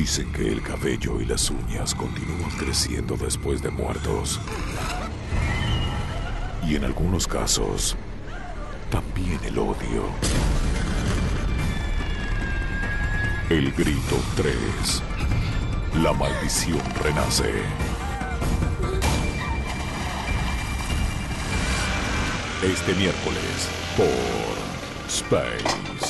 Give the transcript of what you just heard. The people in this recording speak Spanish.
Dicen que el cabello y las uñas continúan creciendo después de muertos. Y en algunos casos, también el odio. El Grito 3. La maldición renace. Este miércoles por Space.